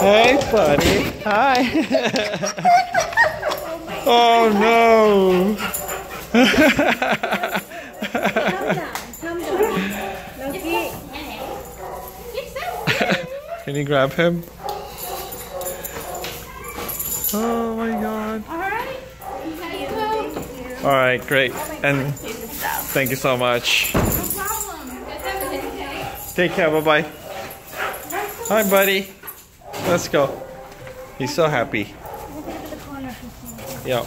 buddy. Hi. oh no. Can you grab him? Oh my god. Alright. All right, great. And thank you so much. No problem. Take care. Bye bye. Hi, buddy. Let's go. He's so happy. Yeah.